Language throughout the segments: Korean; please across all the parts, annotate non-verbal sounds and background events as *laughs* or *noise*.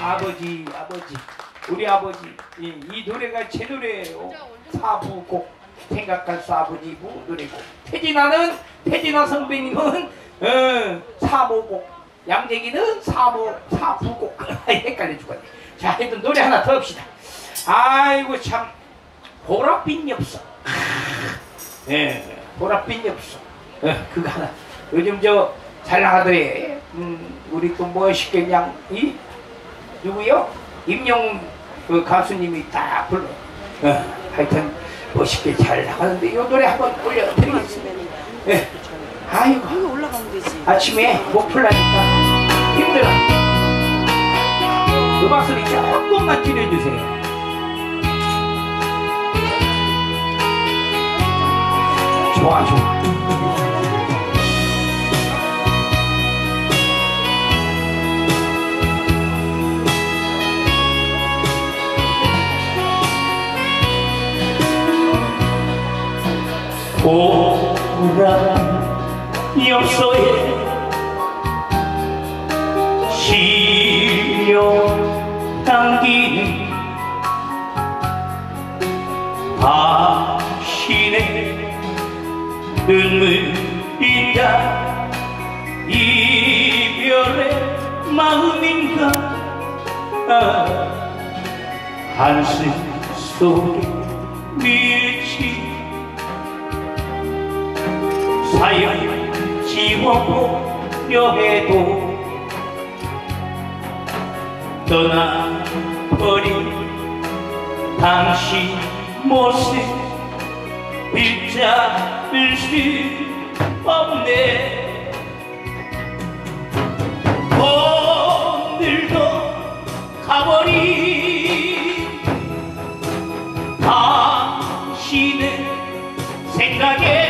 아버지! 아버지 우리 아버지 이, 이 노래가 제 노래예요. 사부곡 생각할 사부지부 노래고 태진아는 태진아 선배님은 어, 사모곡. 양재기는 사모 사부곡. *laughs* 헷갈려 죽었네. 자 하여튼 노래 하나 더 합시다. 아이고 참. 보랏빛 엽서 예 보랏빛 엽서 예, 그거 하나 요즘 저 잘 나가더래 음, 우리 또 멋있겠냐 이 누구요? 임영 그 가수님이 딱 불러 어, 하여튼 멋있게 잘 나가는데 요 노래 한번 올려드리겠습니다 예. 아이고 여기 올라가면 되지. 아침에 목 풀라니까 힘들어. 음악 소리 조금만 줄여주세요. 좋아, 좋아. 보라 엽서에 눈물이다. 이별의 마음인가? 아, 한숨 속에 밀치. 사연 지워보려 해도 떠나버린 당신 모습 일 잡을 수 없네 오늘도 가버린 당신의 생각에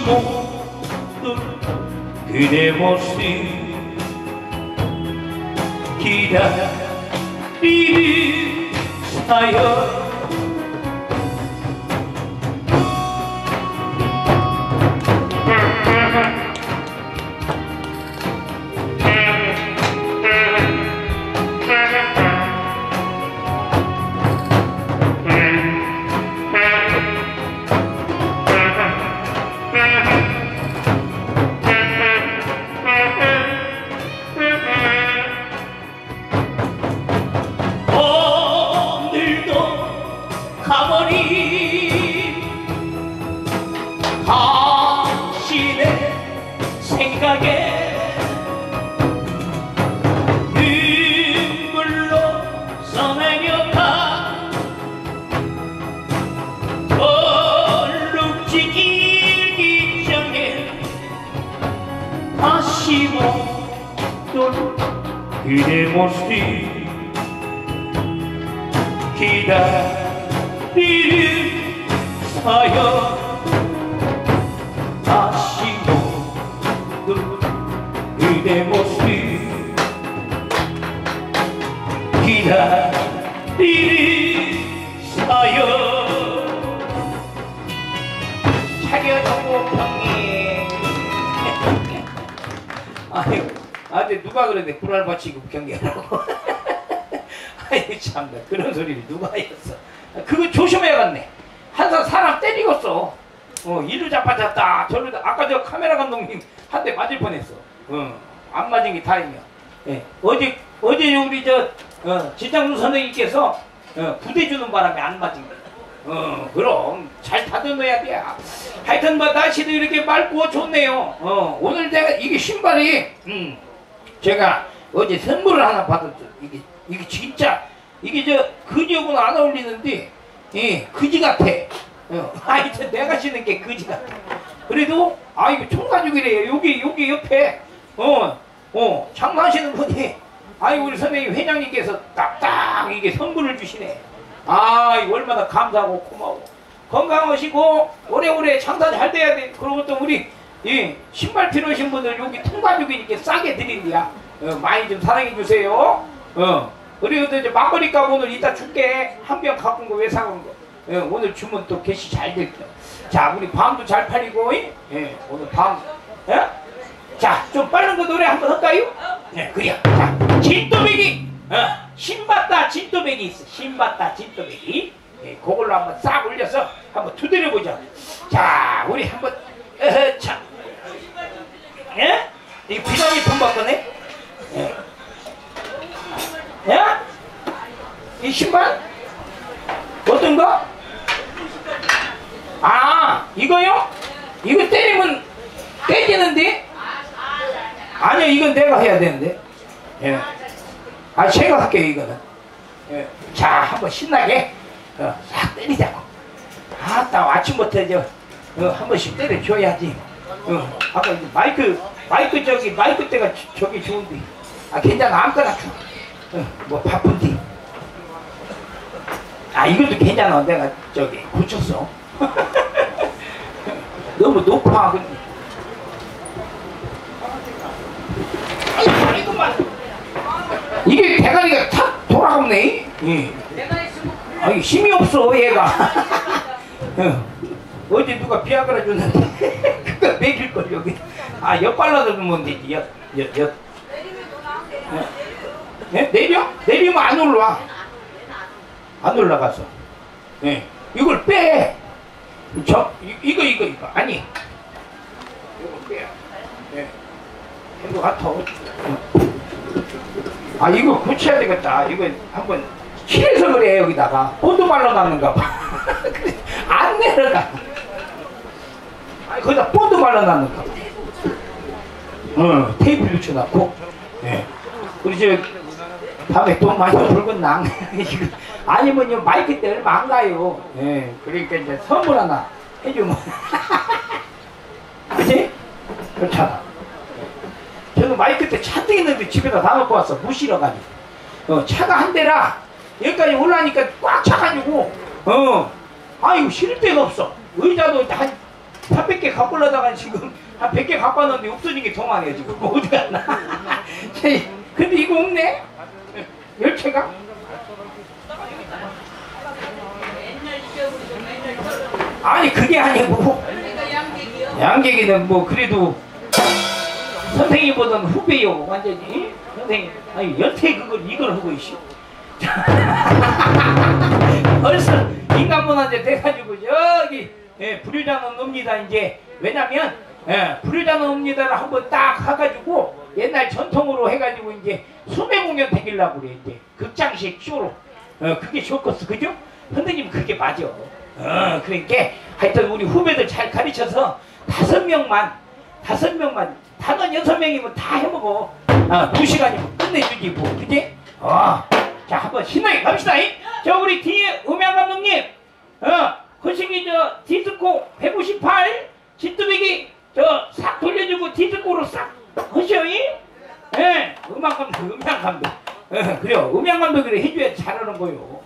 다시 못볼 그대 모습 기다리 받치고 경계하라고. *laughs* 아이 참나. 그런 소리를 누가 했어? 그거 조심해야겠네. 항상 사람 때리겠어. 어 이루 잡아잡다. 저를 아까 저 카메라 감독님 한 대 맞을 뻔했어. 어 안 맞은 게 다행이야. 예 어제 어제 우리 저 어, 지장수 선생님께서 어, 부대 주는 바람에 안 맞은 거야. 어 그럼 잘 다듬어야 돼. 하여튼 뭐 날씨도 이렇게 맑고 좋네요. 어 오늘 내가 이게 신발이 음 제가 어제 선물을 하나 받았죠. 이게 이게 진짜 이게 저 그지하고는 안 어울리는데 예 그지 같아. 어, *laughs* 하여튼 내가 신는 게 그지 같아. 그래도 아 이거 총가죽이래요. 여기 여기 옆에 어 어 장사하시는 분이 아이 우리 선생님 회장님께서 딱딱 이게 선물을 주시네. 아 이거 얼마나 감사하고 고마워. 건강하시고 오래오래 장사 잘 돼야 돼. 그리고 또 우리 이 신발 필요하신 분들 여기 통가죽이 이렇게 싸게 드린대야. 어, 많이 좀 사랑해 주세요. 어. 그리고 또 이제 값 오늘 이따 줄게. 한 병 갖고 온 거 왜 사온 거? 어, 오늘 주문 또 개시 잘 될게요. 자, 우리 밤도 잘 팔리고, 이? 예, 오늘 밤. 예? 자, 좀 빠른 거 노래 한번 할까요? 네, 그래요. 자, 진또배기. 어, 신받다 진또배기 있어. 신받다 진또배기. 예, 그걸로 한번 싹 올려서 한번 두드려 보자. 자, 우리 한번 어허, 참. 예? 이 비단이 품바꾸네? 예? 예? 이 신발? 어떤 거? 아, 이거요? 이거 때리면 깨지는데? 아니요, 이건 내가 해야 되는데. 예. 아, 제가 할게요, 이거는. 예. 자, 한번 신나게, 어, 싹 때리자고. 아따, 아침부터 저, 어, 한 번씩 때려줘야지. 어, 아까 이제 마이크, 마이크 저기, 마이크 때가 저- 저기 좋은데. 아, 괜찮아, 아무거나 줘. 어, 뭐 바쁜데. 아, 이것도 괜찮아. 내가 저기 고쳤어. *laughs* 너무 높아. 근데. 이게 대가리가 탁 돌아오네. 예. 아니 힘이 없어 얘가. *laughs* 어. 어제 누가 비아그라 줬는데 *laughs* 그거 먹일 걸 여기. 아 옆발라서 주면 되지. 옆, 옆, 옆. 네? 내려? 내리면 안 올라와. 안 올라가서. 예. 이걸 빼. 저 이, 이거 이거 이거 아니. 이거 빼. 예. 이거 같아. 아 이거 고쳐야 되겠다. 이거 한번 칠해서 그래 여기다가 본드 발라놨는가 봐. *laughs* 안 내려가. 아니 거기다 본드 발라놨는가 봐. 어 테이블 붙여놨고. 예. 우리 저 밤에 돈 많이 벌건 낭. 이거 아니면요 마이크 때 얼마 안 가요. 예. 그러니까 이제 선물 하나 해주면. *laughs* 그지? 그렇잖아. 저는 마이크 때 잔뜩 있는데 집에다 다 놓고 왔어. 무실어가지고. 어, 차가 한 대라 여기까지 올라니까 꽉 차가지고 어 아이고 실을 데가 없어. 의자도 한 300개 갖고 올라다가 지금 한 100개 갖고 왔는데 없어진 게 도망해 지금 *laughs* 어디 갔나. *laughs* 제, 근데 이거 없네? 열차가? 아니 그게 아니고 양계기는 뭐 그래도 선생님보다는 후배요 완전히 선생님 아니 여태 그걸 이걸 하고 있어 *laughs* 벌써 인간문화재 돼가지고 여기 예, 불효자는 옵니다 이제 왜냐면 예, 불효자는 옵니다를 한번 딱 해가지고 옛날 전통으로 해가지고 이제 수매 공연 되기려고 그래 이제 극장식 쇼로 어 그게 쇼커스 그죠? 선생님 그게 맞아 어 그러니까 하여튼 우리 후배들 잘 가르쳐서 다섯 명만 다섯 명만 단원 여섯 명이면 다 해먹어 아, 두 시간이면 끝내주지 뭐 그지? 어. 자 한번 신나게 갑시다 이. 저 우리 뒤에 음향 감독님 어, 거시기 저 디스코 158 사랑만배기를 해줘야 잘하는 거요.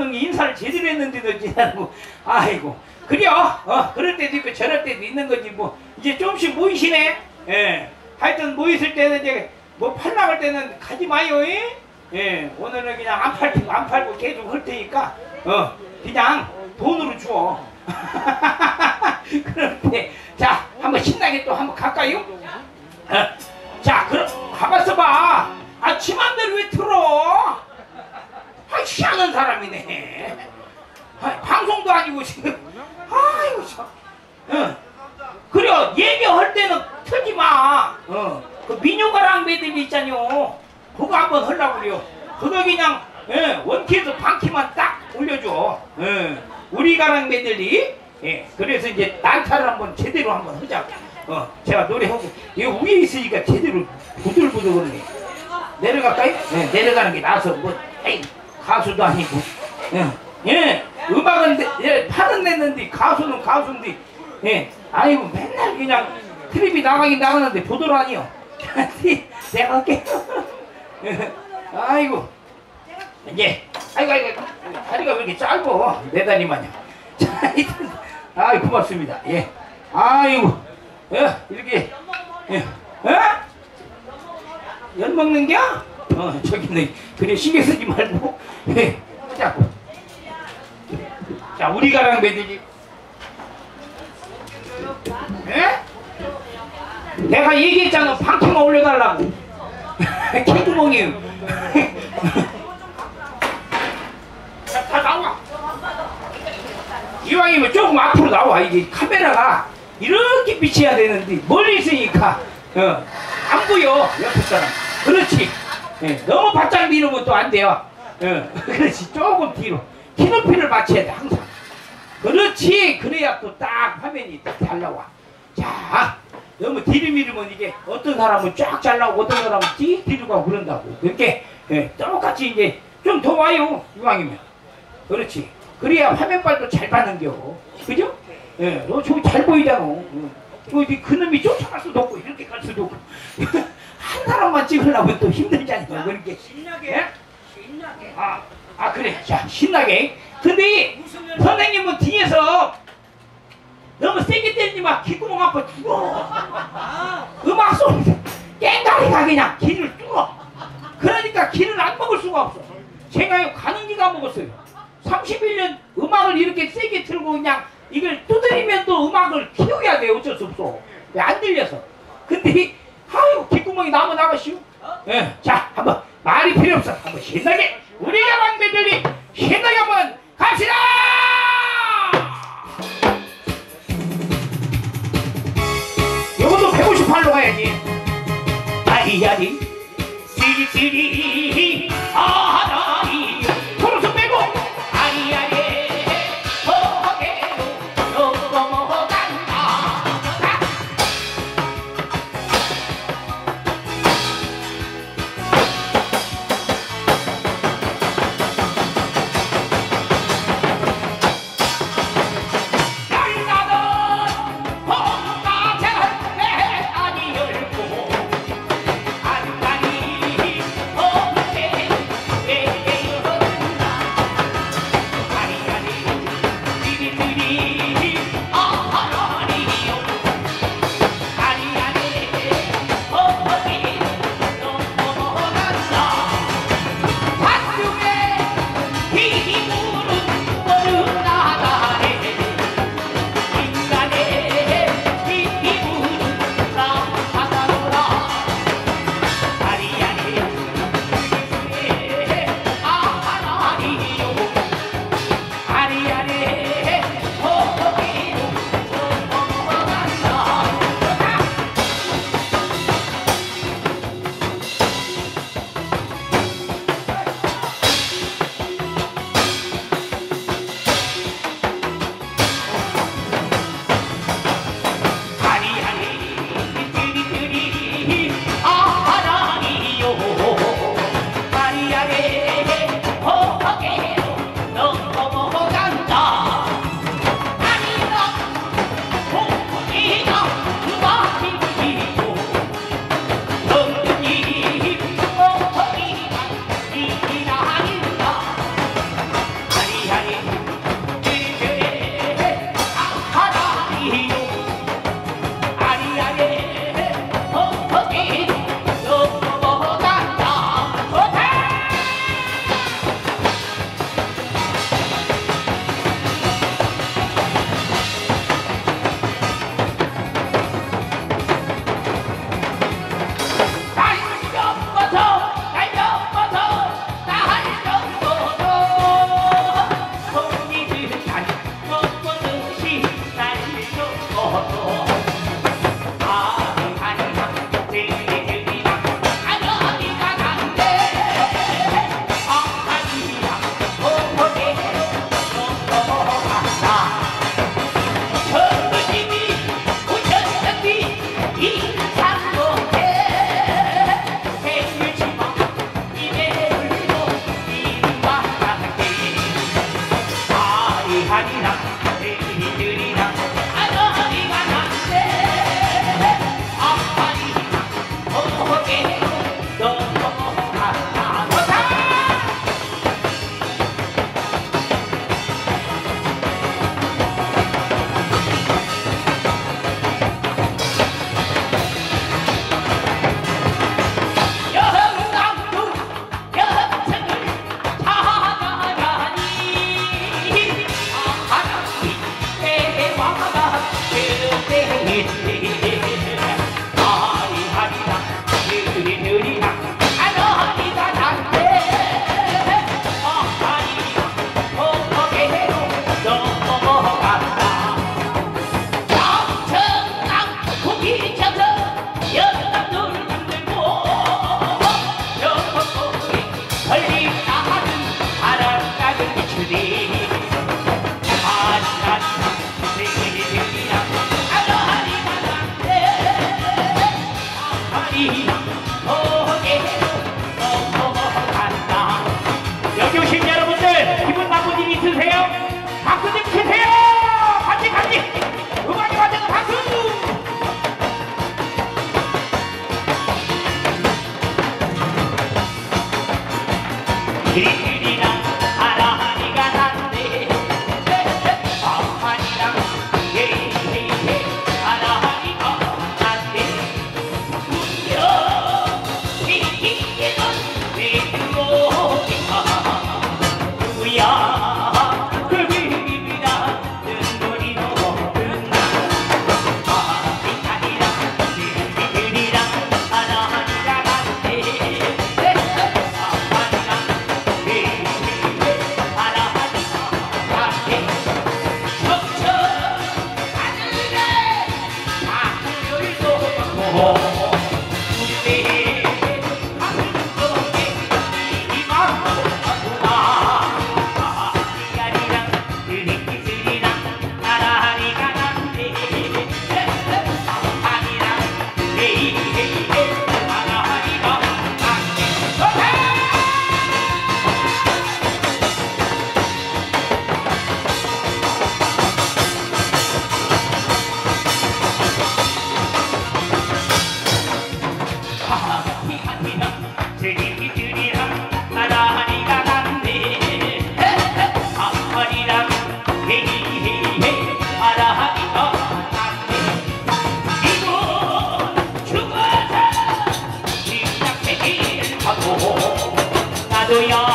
감독님 인사를 제대로 했는데도 지나고, *laughs* 아이고, 그래요. 어, 그럴 때도 있고 저럴 때도 있는 거지, 뭐, 이제 조금씩 모이시네. 예, 하여튼 모이실 때는 이제, 뭐, 팔 나갈 때는 가지 마요, 예? 예, 오늘은 그냥 안 팔고, 안 팔고 계속 할 테니까, 어, 그냥 가수도 아니고. 예, 예, 음악은 내, 예, 팔은 냈는데 가수는 가수인데 예, 아이고 맨날 그냥 트립이 나가긴 나가는데 보도를 아니요. *laughs* 내가 할게. *laughs* 예, 아이고. 이제 아이고 아이고. 다리가 왜 이렇게 짧어? 내 다리만요. *laughs* 아이 고맙습니다. 예. 아이고. 예 이렇게. 예. 어? 연 먹는 겨? 어 저기는 그래 신경 쓰지 말고 예 자, 자 우리 가랑 매들이 예? 내가 얘기했잖아 방킹만 올려달라고 *laughs* 개구멍이 *laughs* 자, 다 나와. 이왕이면 조금 앞으로 나와. 이게 카메라가 이렇게 비쳐야 되는데 멀리 있으니까 어, 안 보여 옆에 사람. 그렇지. 예, 너무 바짝 미루면 또 안 돼요. 어, *laughs* 그렇지. 조금 뒤로. 키 높이를 맞춰야 돼 항상. 그렇지. 그래야 또 딱 화면이 딱 잘 나와. 자, 너무 미루면 이게 어떤 사람은 쫙 잘 나오고 어떤 사람은 뒤 뒤로 가고 그런다고. 그렇게 예, 똑같이 이제 좀 더 와요. 이왕이면. 그렇지. 그래야 화면빨도 잘 받는겨. 그죠? 예, 너 저기 잘 보이잖아. 응. 어디 그놈이 쫓아갈 수도 없고 이렇게 갈 수도 없고 *laughs* 한 사람만 찍으려면 또 힘들잖아요. 그렇게 신나게 예? 신나게 아, 아 그래. 자 신나게. 근데 선생님은 뒤에서 너무 세게 때리지 마. 귓구멍 아파 죽어. 아 음악 소리 깽가리가 그냥 귀를 뚫어. 그러니까 귀를 안 먹을 수가 없어. 제가요 가는 기가 먹었어요. 31년 음악을 이렇게 세게 틀고 그냥 이걸 두드리면 또 음악을 키워야 돼 어쩔 수 없어. 왜안 들려서. 근데 아유 귓구멍이 나무 나가시오. 예, 자 한번 말이 필요 없어. 한번 신나게 우리 가방배들이 신나게 한번 갑시다. 요것도 158로 가야지. 아리아리 시리시리 아 헤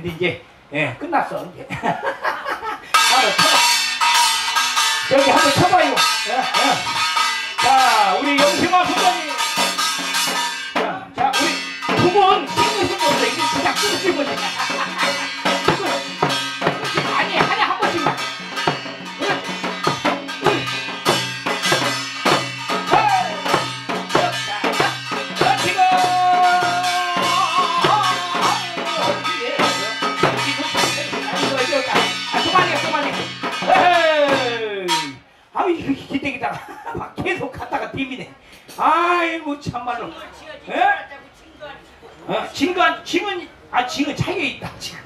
그지? 아 징은 차이가 있다 징.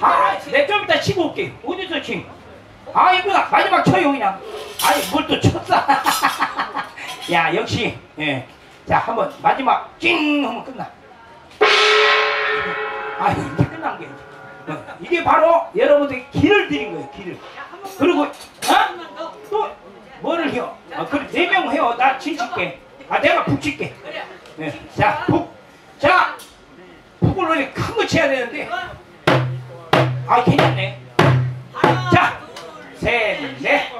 아내좀 이따 치고 올게. 어디서 징? 아이구나 마지막 쳐요 그냥 아니 뭘 또 쳤어? *laughs* 야 역시 예. 자 한번 마지막 찡 하면 끝나. 아 이제 끝난 게 어, 이게 바로 여러분들이 길을 드린 거예요 길을. 그리고 어? 또 뭐를 해요? 아, 그래 네명 해요. 나 진칠게. 아 내가 북칠게. 예. 자 북. 자 이렇게 큰거 쳐야 되는데 아 괜찮네 자 셋, 넷.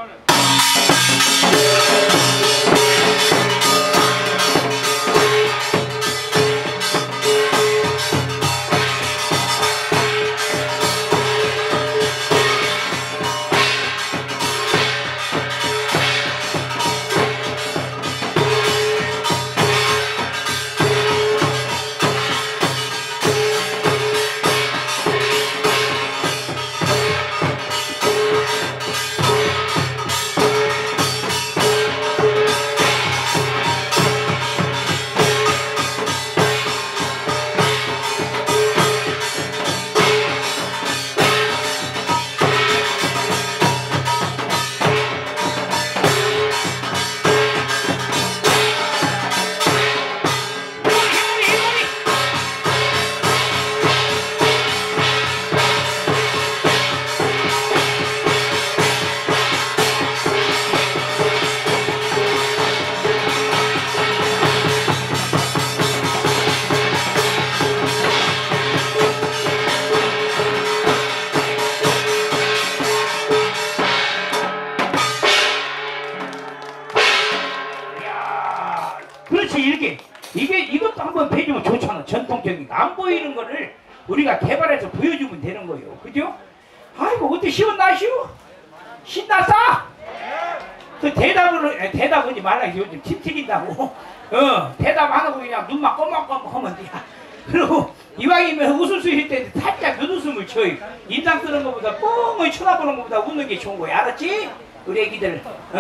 것보다 웃는 게 좋은 거야 알았지? 우리 애기들 어?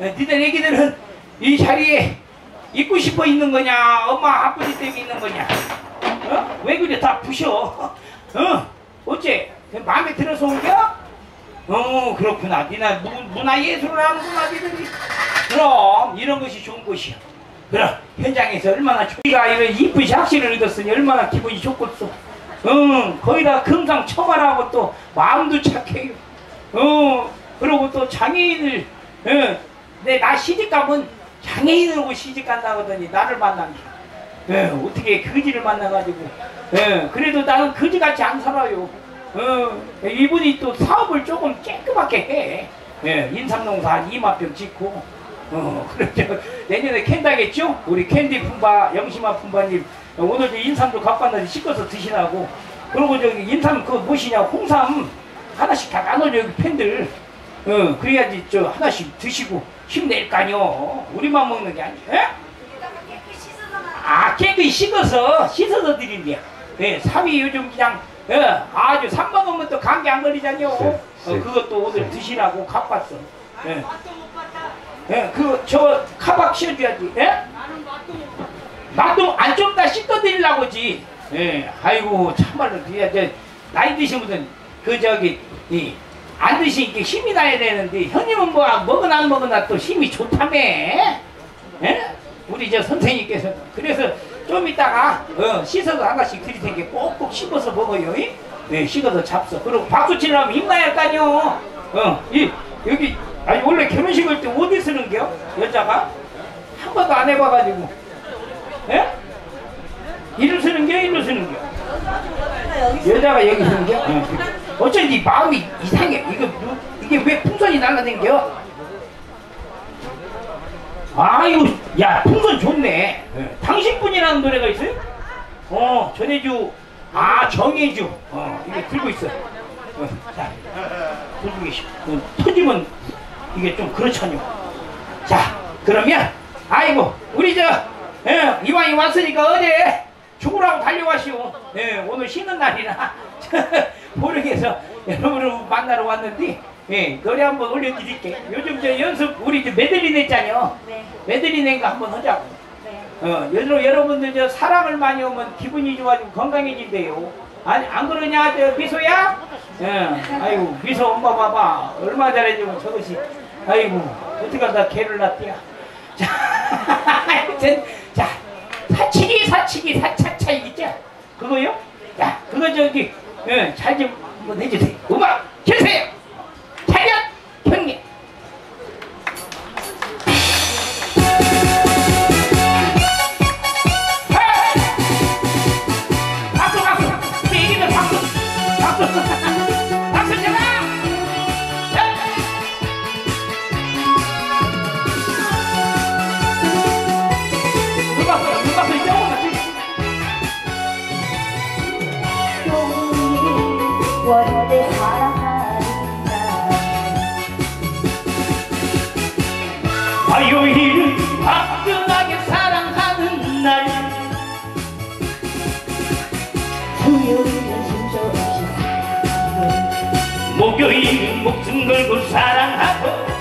어, 니들 애기들은 이 자리에 있고 싶어 있는 거냐 엄마 아버지 때문에 있는 거냐 어? 왜 그래 다 부셔 어? 어째 마음에 들어서 온겨? 어 그렇구나 니나 문- 문화예술을 하는구나 니들이 그럼 이런 것이 좋은 것이야 그럼 현장에서 얼마나 우리가 이런 이쁜 샥시를 얻었으니 얼마나 기분이 좋겠어 응 거기다 금상첨화라고 또 마음도 착해요 어 그리고 또 장애인을 어, 내나 시집 가면 장애인으로 시집 간다 하더니 나를 게 예, 어떻게 거지를 만나가지고. 예, 그래도 나는 거지같이 안 살아요. 어, 이분이 또 사업을 조금 깨끗하게 해. 예, 인삼농사 한 2만병 짓고. 어, *laughs* 그렇죠. 내년에 캔다겠죠? 우리 캔디 품바, 영심아 품바님. 어, 오늘 저 인삼도 갖고 왔는데 씻어서 드시라고. 그리고 저기 인삼 그 무엇이냐 홍삼 하나씩 다 나눠줘 여기 팬들 어, 그래야지 저 하나씩 드시고 힘낼 거 아니요 우리만 먹는 게 아니야 예? 아 깨끗이 씻어서 씻어서 드린대요 예, 삼이 요즘 그냥 예, 아주 삼 먹으면 또 감기 안 걸리잖요 어, 그것도 오늘 드시라고 갖고 왔어 예. 예, 그, 저, 카박 씌워줘야지, 예? 나는 맛도 못 봤다. 나도 안좀 다 씻어드리려고지. 예, 아이고, 참말로, 그야, 저, 나이 드신 분은, 그, 저기, 이, 안 드시니까 힘이 나야 되는데, 형님은 뭐, 먹으나 안 먹으나 또 힘이 좋다며? 예? 우리 저 선생님께서. 그래서 좀 이따가, 어, 씻어서 하나씩 드릴 테니까 꼭꼭 씹어서 먹어요, 이? 네, 씻어서 잡숴. 그리고 박수 치려면 힘나야 할거 아니요? 어, 이, 여기, 아니, 원래 결혼식 할때 어디 쓰는겨? 여자가? 한 번도 안 해봐가지고. 예? 게 이리 서는 게 여자가 여기 게어 쩐지 마음이 이상해? 이거 누- 이게 왜 풍선이 날라댕겨? 아유 야 풍선 좋네. 당신뿐이라는 노래가 있어요? 어 전해주. 아 정해주. 어 이게 들고 있어 어, 자 들고 계시 어, 터지면 이게 좀 그렇잖요. 자 그러면 아이고 우리 저 예, 이왕이 왔으니까 어제 죽으라고 달려가시오 예, 오늘 쉬는 날이라 *laughs* 모르겠어 여러분을 만나러 왔는데 예, 노래 한번 올려드릴게 요즘 저 연습 우리 저 메들리 냈잖아요 네. 메들리 낸거 한번 하자고 네. 어, 여러, 여러분들 저 사랑을 많이 오면 기분이 좋아지고 건강해진대요. 아니, 안 그러냐, 저 미소야? 예, 아이고, 미소 엄마 봐봐. 얼마 잘해주면 저것이. 아이고, 어떻게 하다 개를 낳대야. 자, 하여튼, 자, 사치기, 사치기, 사차차 이겠죠? 그거요? 자, 그거 저기, 예, 잘좀 한번 해주세요. 음악, 주세요! 차렷, 형님! 목숨 걸고 사랑하고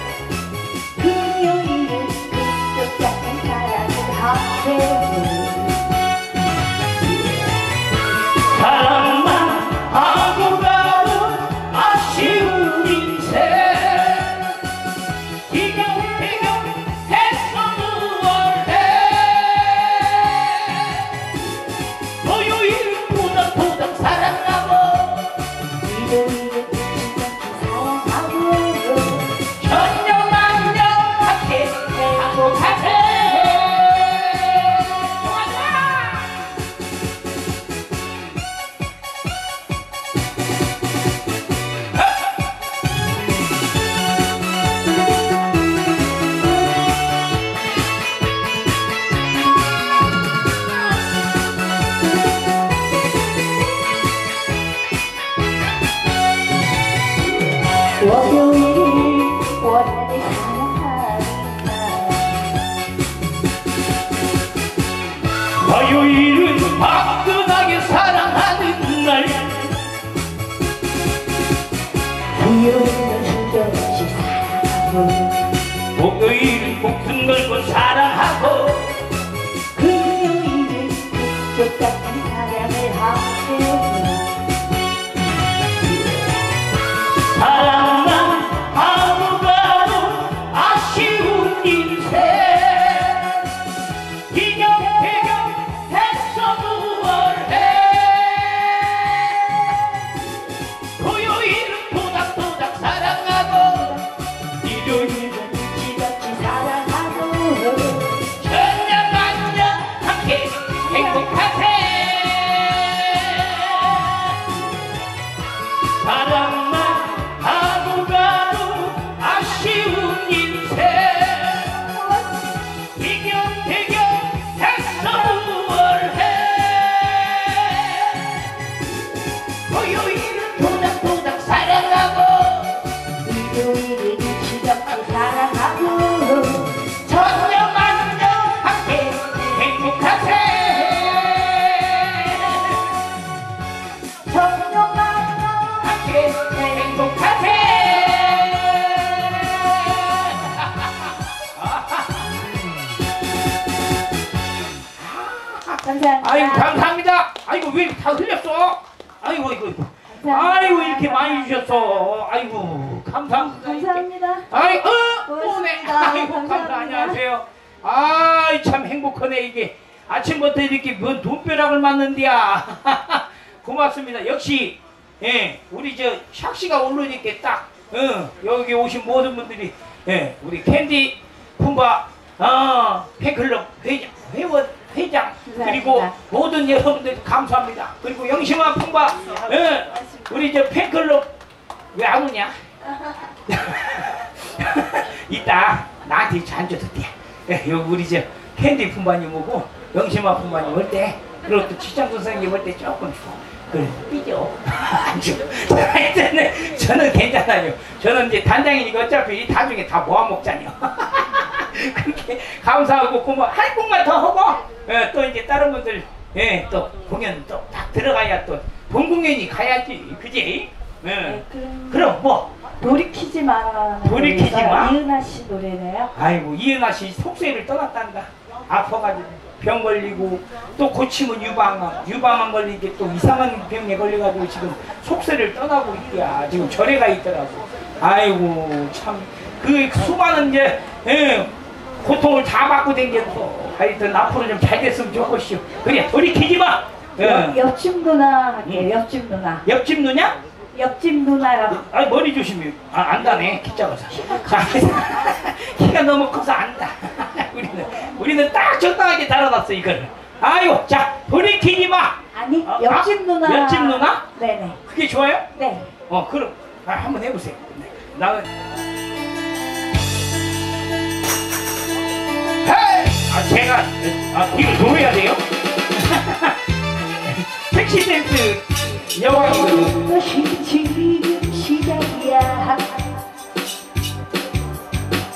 목요일은 목숨 걸고 사랑하고 함께 행복하세. 감사합니다. 아이고 감사합니다. 아이고 왜 다 흘렸어? 아이고 아이고 아이고. 아이고 이렇게 많이 주셨어 아이고 감사합니다. 감사합니다. 아이고 어, 오네. 고맙습니다. 아이고 감사. 안녕하세요. 아이 참 행복하네 이게. 아침부터 이렇게 뭔 돈벼락을 맞는디야. *laughs* 고맙습니다. 역시 예 우리 저 샥씨가 오르니까 딱 어, 여기 오신 모든 분들이 예 우리 캔디 품바 어 팬클럽 회장 회원 회장. 그리고 모든 여러분들 감사합니다. 그리고 영심아 풍바 예, 우리 저 팬클럽 왜 안 오냐? *laughs* 이따 나한테 잔 줘도 돼. 예, 요 우리 저 캔디 품바님 오고 영심아 품바님 올 때 그리고 또 치장 선생님 올 때 조금 주고 그래 삐져 안 줘. 하여튼 저는 괜찮아요. 저는 이제 단장이니까 어차피 다 중에 다 모아 먹잖아요. *laughs* 그렇게 감사하고 고마워. 할 것만 더 하고 예, 또 이제 다른 분들 예, 또 공연 또 딱 들어가야 또 본 공연이 가야지 그지? 예. 네, 그럼 그럼 뭐 돌이키지 마. 돌이키지 마? 이은하 씨 노래네요. 아이고 이은하 씨 속세를 떠났단다 아파가지고 병 걸리고 또 고치면 유방암 유방암 걸리게 또 이상한 병에 걸려가지고 지금 속세를 떠나고 있대야 지금 절에 가 있더라고 아이고 참 그 수많은 이제 예, 고통을 다 받고 댕겼어 하여튼 앞으로 좀 잘 됐으면 좋겠시오 그래 돌이키지 마 예. 옆, 옆집 누나 할게요. 응. 옆집 누나. 옆집 누냐? 옆집 누나라고. 아 머리 조심해. 아 안다네 키 작아서. 자, *laughs* 키가 너무 커서 안다. *laughs* 우리는 우리는 딱 적당하게 달아놨어 이걸. 아유 자 돌이키지 마. 아니 아, 옆집 아, 누나. 옆집 누나? 네네. 그게 좋아요? 네. 어 그럼 아, 한번 해보세요. 네. 나는 헤이! 아 제가 아 이거 노래야 돼요? *laughs* 섹시 댄스 여왕이거든. 것이 지금 시작이야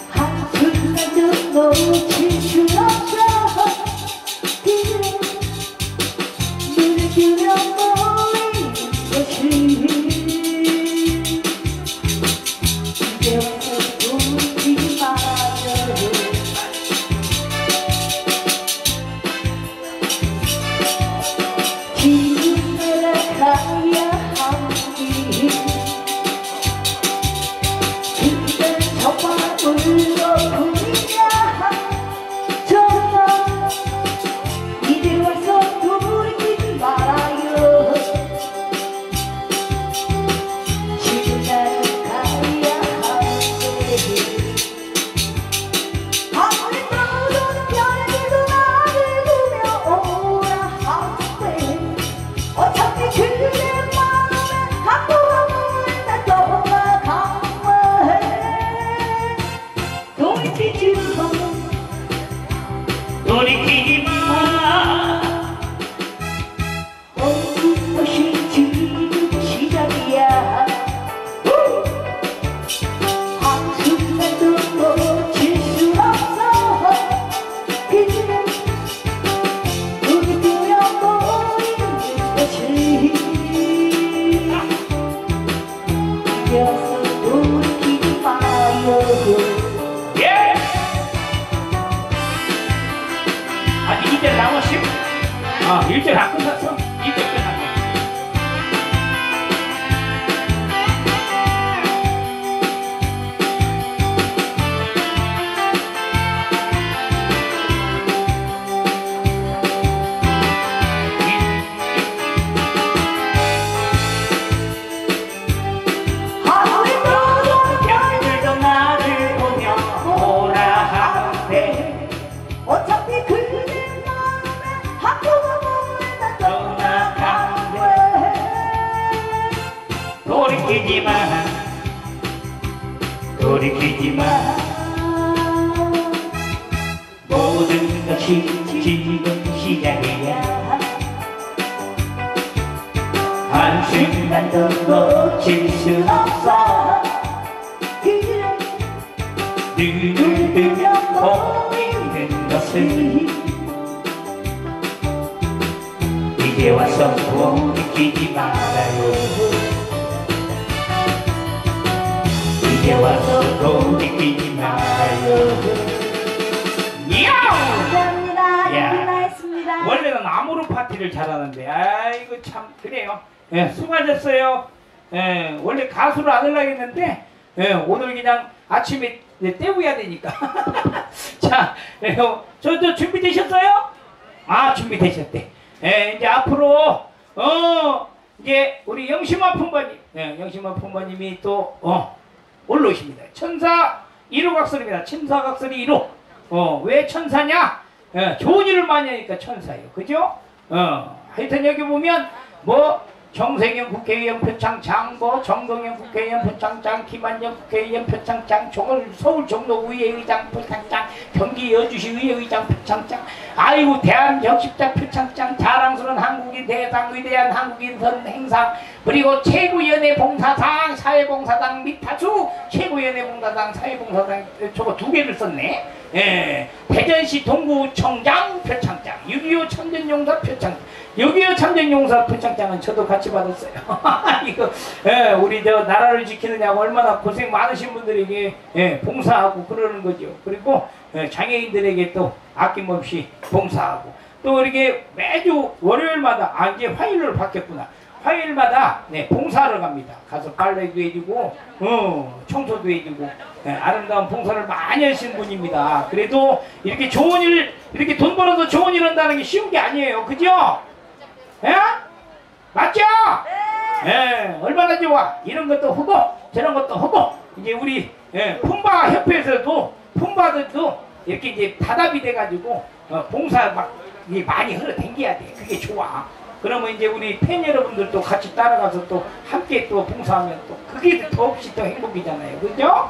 한순간도 놓칠 수 없어 아침에 네, 때워야 되니까. *laughs* 자 예, 어, 저, 저 준비되셨어요? 아 준비되셨대. 예, 이제 앞으로 어 이제 우리 영심아 품바님 예, 영심아 품바님이 또 어, 올라오십니다. 천사 1호 각설입니다. 천사 각설이 1호. 어, 왜 천사냐? 예, 좋은 일을 많이 하니까 천사예요. 그죠? 어, 하여튼 여기 보면 뭐 정세경 국회의원 표창장, 뭐 정동영 국회의원 표창 장, 김한영 국회의원 표창장, 서울, 서울 종로의회 의장 표창 장, 경기 여주시 의회 의장 표창 장, 아이고 대한적십자 표창 장, 자랑스러운 한국인 대상 위대한 한국인 선 행상, 그리고 최고연예 봉사상, 사회봉사당 미타수, 최고연예 봉사당, 사회봉사당 저거 두 개를 썼네. 예, 대전시 동구청장 표창장, 6.25 참전용사 표창장. 6.25 참전용사 표창장은 저도 같이 받았어요. *laughs* 이거, 예, 우리 저 나라를 지키느냐고 얼마나 고생 많으신 분들에게 예, 봉사하고 그러는 거죠. 그리고 예, 장애인들에게 또 아낌없이 봉사하고 또 이렇게 매주 월요일마다 아 이제 화요일로 바뀌었구나. 화요일마다 네, 봉사하러 갑니다. 가서 빨래도 해주고, 어, 청소도 해주고, 네, 아름다운 봉사를 많이 하시는 분입니다. 그래도 이렇게 좋은 일, 이렇게 돈 벌어서 좋은 일 한다는 게 쉬운 게 아니에요. 그죠? 예? 맞죠? 예, 얼마나 좋아. 이런 것도 하고, 저런 것도 하고, 이제 우리, 예, 품바 협회에서도, 품바들도 이렇게 이제 단합이 돼가지고, 어, 봉사 막, 많이 흘러 댕겨야 돼. 그게 좋아. 그러면 이제 우리 팬 여러분들도 같이 따라가서 또 함께 또 봉사하면 또 그게 더없이 더 행복이잖아요. 그죠?